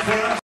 for us.